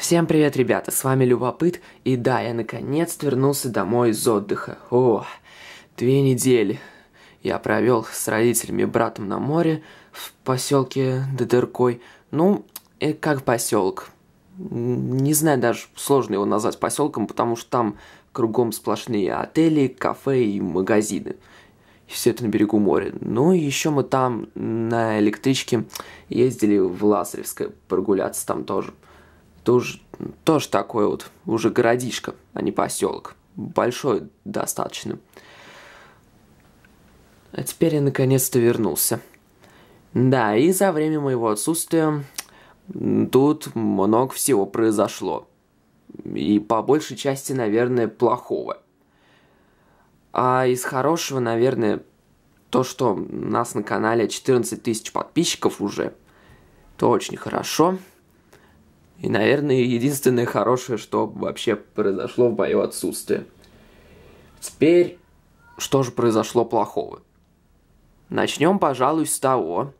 Всем привет, ребята, с вами Любопыт, и да, я наконец-то вернулся домой из отдыха. О, две недели я провел с родителями и братом на море в поселке Дедеркой. Ну, э, как поселок. Не знаю, даже сложно его назвать поселком, потому что там кругом сплошные отели, кафе и магазины. И все это на берегу моря. Ну, и еще мы там на электричке ездили в Лазаревское прогуляться там тоже. Тоже, тоже такой вот уже городишко, а не поселок. Большой достаточно. А теперь я наконец-то вернулся. Да, и за время моего отсутствия тут много всего произошло. И по большей части, наверное, плохого. А из хорошего, наверное, то, что у нас на канале 14 тысяч подписчиков уже, то очень хорошо. И, наверное, единственное хорошее, что вообще произошло в мое отсутствие. Теперь, что же произошло плохого? Начнем, пожалуй, с того,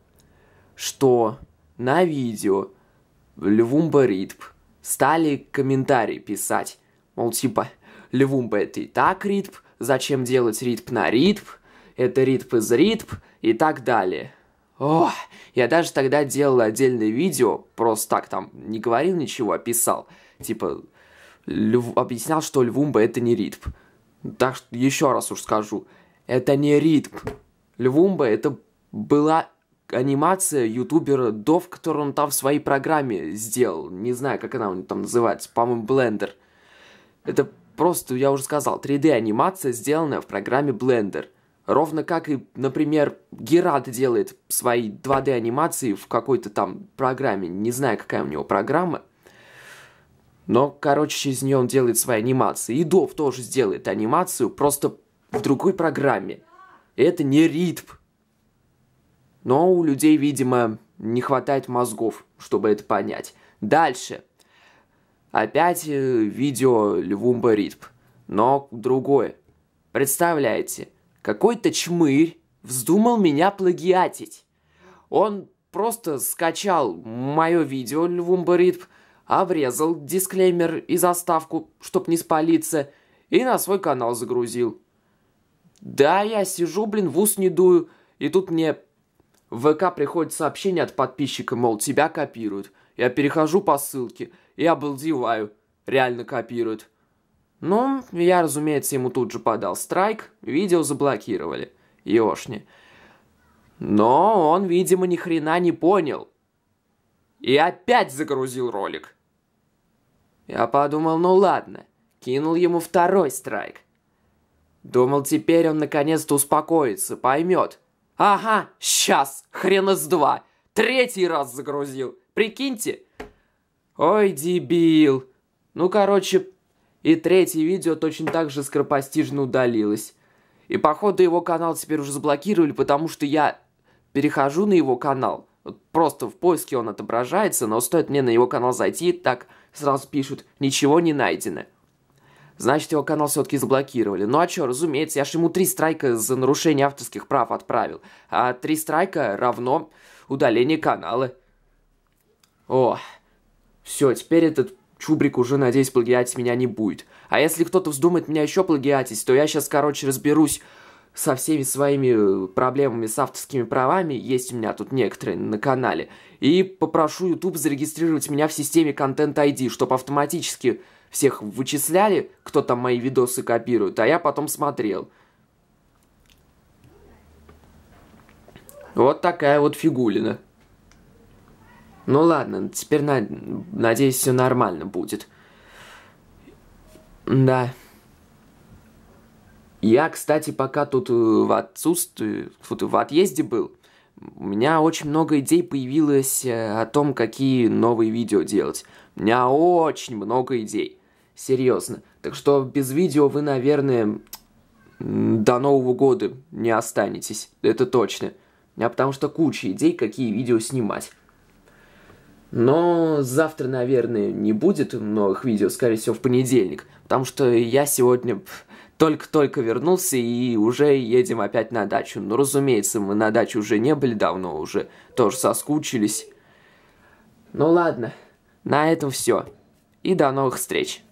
что на видео в Львумба Ритп стали комментарии писать. Мол, типа, Львумба это и так Ритп, зачем делать Ритп на Ритп, это Ритп из Ритп и так далее. Ох, я даже тогда делал отдельное видео, просто так там не говорил ничего, а писал. Типа, льв... объяснял, что Львумба это не ритм. Так что еще раз уж скажу, это не ритм. Львумба это была анимация ютубера Дов, которую он там в своей программе сделал. Не знаю, как она у него там называется, по-моему, Blender. Это просто, я уже сказал, 3D анимация, сделанная в программе Blender – Ровно как и, например, Герат делает свои 2D анимации в какой-то там программе. Не знаю, какая у него программа. Но, короче, через нее он делает свои анимации. И Дов тоже сделает анимацию, просто в другой программе. И это не ритм. Но у людей, видимо, не хватает мозгов, чтобы это понять. Дальше. Опять э, видео Львумба Ритм. Но другое. Представляете, какой-то чмырь вздумал меня плагиатить. Он просто скачал мое видео Львумбаритм, обрезал дисклеймер и заставку, чтоб не спалиться, и на свой канал загрузил. Да, я сижу, блин, в ус не дую, и тут мне в ВК приходит сообщение от подписчика, мол, тебя копируют. Я перехожу по ссылке и обалдеваю. Реально копируют. Ну, я, разумеется, ему тут же подал страйк, видео заблокировали. Ёшни. Но он, видимо, ни хрена не понял. И опять загрузил ролик. Я подумал, ну ладно, кинул ему второй страйк. Думал, теперь он наконец-то успокоится, поймет. Ага, сейчас, хрена с два. Третий раз загрузил. Прикиньте. Ой, дебил. Ну, короче, и третье видео точно так же скоропостижно удалилось. И походу его канал теперь уже заблокировали, потому что я перехожу на его канал. Вот просто в поиске он отображается, но стоит мне на его канал зайти, так сразу пишут «Ничего не найдено». Значит, его канал все-таки заблокировали. Ну а что, разумеется, я ж ему три страйка за нарушение авторских прав отправил. А три страйка равно удаление канала. О, все, теперь этот Чубрик уже, надеюсь, плагиатить меня не будет. А если кто-то вздумает меня еще плагиатить, то я сейчас, короче, разберусь со всеми своими э, проблемами с авторскими правами, есть у меня тут некоторые на канале, и попрошу YouTube зарегистрировать меня в системе Content ID, чтобы автоматически всех вычисляли, кто там мои видосы копирует, а я потом смотрел. Вот такая вот фигулина. Ну ладно, теперь, на... надеюсь, все нормально будет. Да. Я, кстати, пока тут э, в отсутствии, в отъезде был, у меня очень много идей появилось э, о том, какие новые видео делать. У меня очень много идей. Серьезно. Так что без видео вы, наверное, до Нового года не останетесь. Это точно. У меня потому что куча идей, какие видео снимать. Но завтра, наверное, не будет новых видео, скорее всего, в понедельник. Потому что я сегодня только-только вернулся и уже едем опять на дачу. Ну, разумеется, мы на даче уже не были давно, уже тоже соскучились. Ну ладно, на этом все. и до новых встреч!